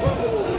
continue.